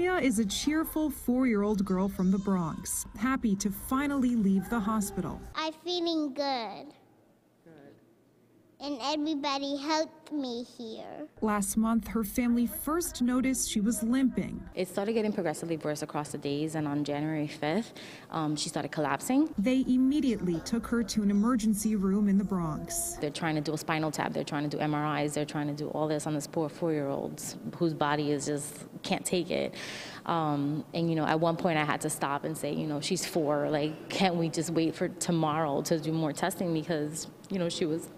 Mya is a cheerful four year old girl from the Bronx, happy to finally leave the hospital. I'm feeling good. And everybody helped me here. Last month, her family first noticed she was limping. It started getting progressively worse across the days, and on January 5th, um, she started collapsing. They immediately took her to an emergency room in the Bronx. They're trying to do a spinal tap, they're trying to do MRIs, they're trying to do all this on this poor four year old whose body is just can't take it. Um, and, you know, at one point I had to stop and say, you know, she's four, like, can't we just wait for tomorrow to do more testing because, you know, she was,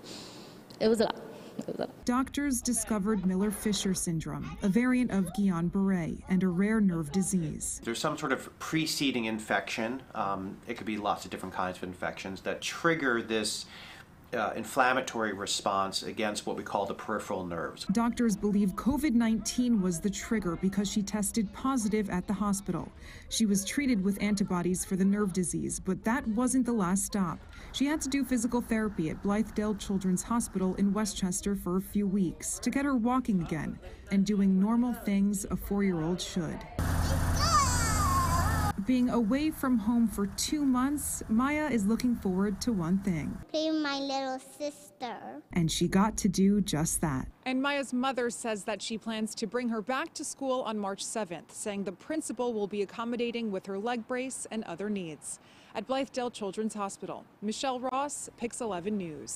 it was a lot. It was a lot. Doctors discovered Miller Fisher syndrome, a variant of Guillain Barre and a rare nerve disease. There's some sort of preceding infection. Um, it could be lots of different kinds of infections that trigger this uh, inflammatory response against what we call the peripheral nerves. Doctors believe COVID 19 was the trigger because she tested positive at the hospital. She was treated with antibodies for the nerve disease, but that wasn't the last stop. She had to do physical therapy at Blythedale Children's Hospital in Westchester for a few weeks to get her walking again and doing normal things a four year old should. Being away from home for two months, Mya is looking forward to one thing, Play with my little sister. and she got to do just that. And Mya's mother says that she plans to bring her back to school on March 7th, saying the principal will be accommodating with her leg brace and other needs. At Blythedale Children's Hospital, Michelle Ross, Pix 11 News.